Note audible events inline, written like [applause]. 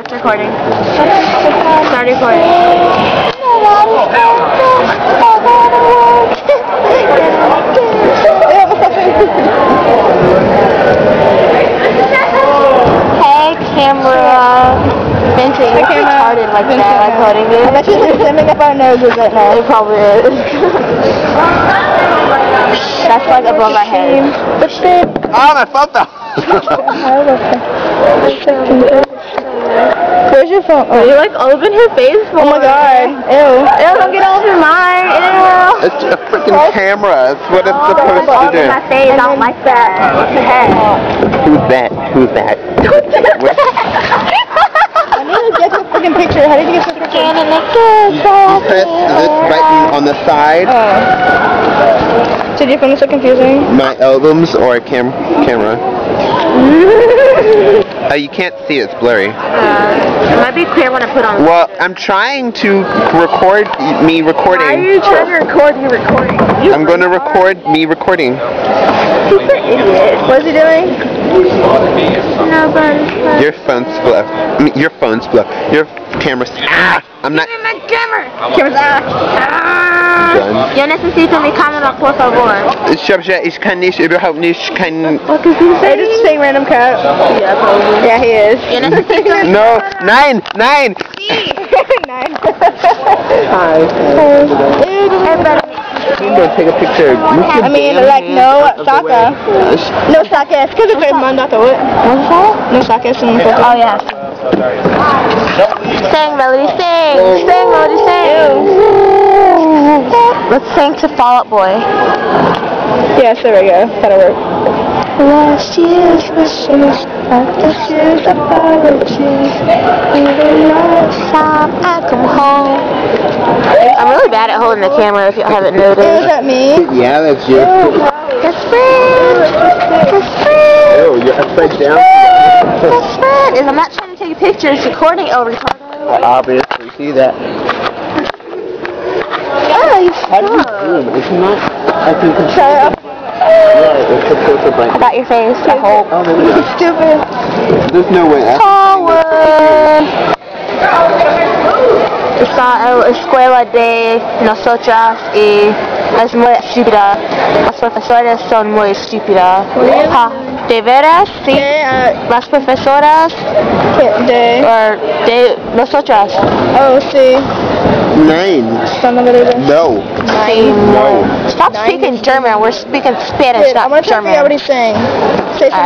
it's recording. Start recording. Hey, camera. Vincent, you're camera. retarded like that, recording I this. bet you it's swimming up our noses right now. It probably is. That's like above our heads. But then, Ah, my photo! [laughs] [laughs] where's your phone? Are you oh. like all up in her face? Oh my god. Ew. Ew, don't get all over mine. Ew. It's a freaking camera. It's what it's oh, supposed all to over do. my face. I don't like that. Who's that? Who's that? [laughs] I need to get a freaking picture. How did you get a picture? You press this button on the side, Oh. So do you find this so confusing? my albums, or a cam camera. [laughs] Uh, you can't see it, it's blurry. Uh, it might be clear when I put on. Well, I'm trying to record me Why are recording. you trying to record you recording? You I'm going to record me recording. He's an idiot. What's he doing? No, but. Your phone's fluff. I mean, your phone's fluff. Your camera's. Ah! I'm not. my camera. Camera's ah. done. Yo necesito mi cámara, por favor. Dobrze, ich kann nicht überhaupt nicht kein. What is he They're just saying random crap. Yeah, probably. Yeah, he is. Yo necesito mi No, nein, nein. [laughs] Nine. Hi. Everybody. I'm gonna take a picture. I mean, like, no soccer. No soccer. Es que se fue mandado. No soccer. Es un Oh, yeah. Sing, Melody, sing. Sing, Melody, sing. Let's sing to Fall Out Boy. Yes, there we go. That'll work. Last year's Christmas, this year's apologies. Even last time I come home. I'm really bad at holding the camera if you haven't noticed. Is that me? Yeah, that's you. Best friend, best friend, Oh, you're upside down. best friend. Is I'm not trying to take a picture, it's recording over retarded. Obviously, see that. Oh, you How do you zoom? It's not. I can control. Shut up. Yeah, it's supposed to I blank. got your face, I hope. Oh, there we go. Stupid. There's no way. That's Forward. Esta escuela de nosotras y es muy estúpida. Las profesoras son muy estúpidas. Ha, ¿De veras? Sí. Okay, uh, Las profesoras de. or de nosotras. Oh, sí. Nine. Son of it. No. Sí. No. Stop speaking German. We're speaking Spanish, Wait, I'm not gonna try to figure out what German. he's saying. Say something.